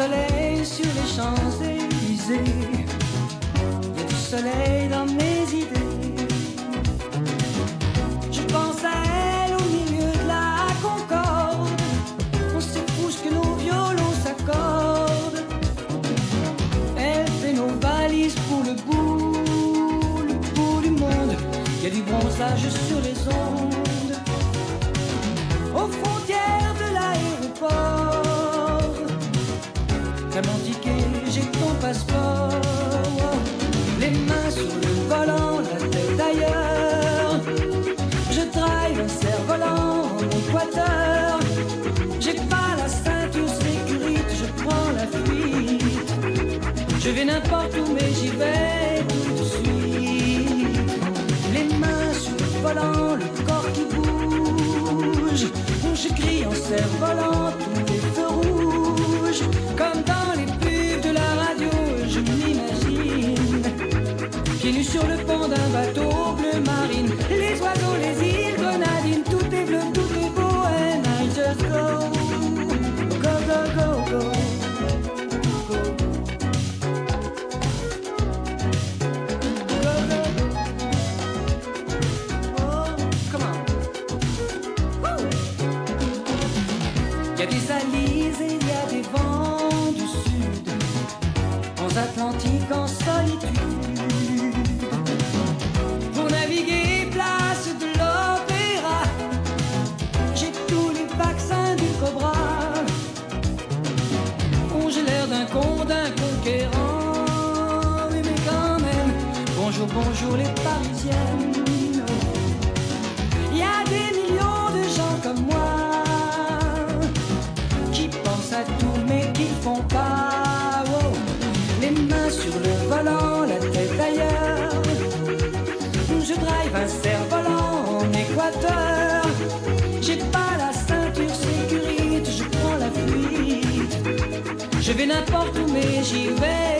soleil sur les Champs-Élysées. Il y a du soleil dans mes idées. Je pense à elle au milieu de la concorde. On tous que nos violons s'accordent. Elle fait nos valises pour le bout, le bout du monde. Il y a du bronzage sur les ondes. Aux frontières J'ai ton passeport. Les mains sur le volant, la tête ailleurs. Je drive un cerf-volant en équateur. J'ai pas la ceinture sécurité, je prends la fuite. Je vais n'importe où, mais j'y vais tout de suite. Les mains sur le volant, le corps qui bouge. Je crie en cerf-volant, Sur le pont d'un bateau bleu marine. Les oiseaux, les îles grenadines, tout est bleu, tout est beau. And I just go, go, go, go, go. go. Oh, a des bonjour, les parisiennes. Il y a des millions de gens comme moi qui pensent à tout mais qui font pas. Oh, les mains sur le volant, la tête ailleurs. Je drive un cerf-volant en équateur. J'ai pas la ceinture sécurité, je prends la fuite. Je vais n'importe où mais j'y vais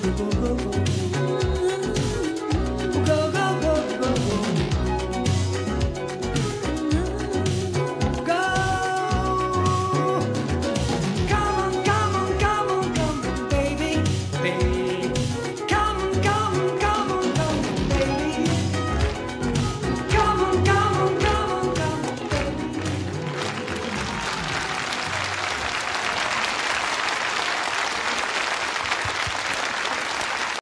the world.